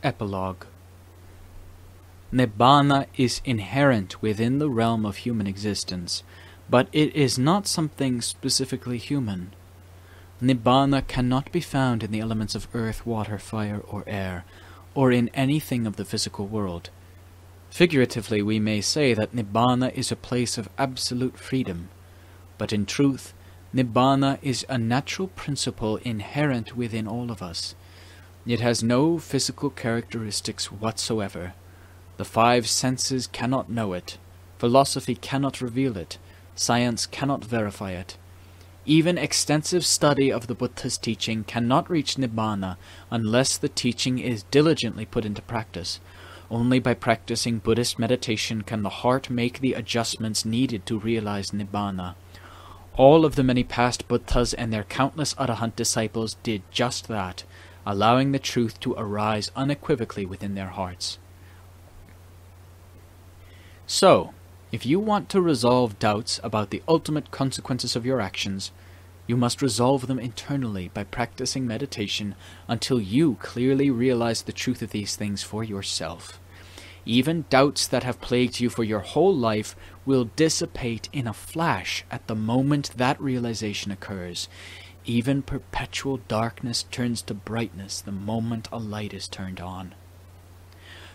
Epilogue Nibbana is inherent within the realm of human existence, but it is not something specifically human. Nibbana cannot be found in the elements of earth, water, fire, or air, or in anything of the physical world. Figuratively, we may say that Nibbana is a place of absolute freedom, but in truth, Nibbana is a natural principle inherent within all of us. It has no physical characteristics whatsoever. The five senses cannot know it. Philosophy cannot reveal it. Science cannot verify it. Even extensive study of the Buddha's teaching cannot reach Nibbana unless the teaching is diligently put into practice. Only by practicing Buddhist meditation can the heart make the adjustments needed to realize Nibbana. All of the many past Buddhas and their countless Arahant disciples did just that allowing the truth to arise unequivocally within their hearts. So, if you want to resolve doubts about the ultimate consequences of your actions, you must resolve them internally by practicing meditation until you clearly realize the truth of these things for yourself. Even doubts that have plagued you for your whole life will dissipate in a flash at the moment that realization occurs, even perpetual darkness turns to brightness the moment a light is turned on.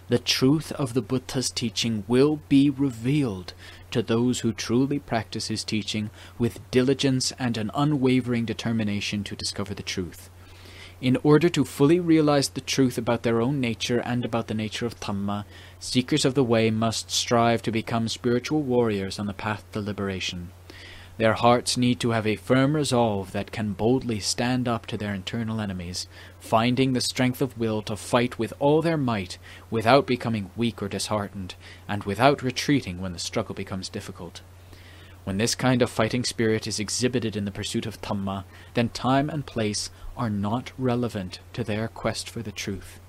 The truth of the Buddha's teaching will be revealed to those who truly practice his teaching with diligence and an unwavering determination to discover the truth. In order to fully realize the truth about their own nature and about the nature of Dhamma, seekers of the way must strive to become spiritual warriors on the path to liberation. Their hearts need to have a firm resolve that can boldly stand up to their internal enemies, finding the strength of will to fight with all their might without becoming weak or disheartened, and without retreating when the struggle becomes difficult. When this kind of fighting spirit is exhibited in the pursuit of Dhamma, then time and place are not relevant to their quest for the truth.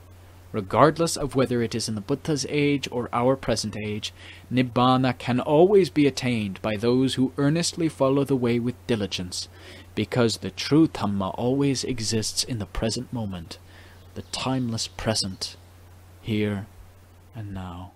Regardless of whether it is in the Buddha's age or our present age, Nibbana can always be attained by those who earnestly follow the way with diligence, because the true Dhamma always exists in the present moment, the timeless present, here and now.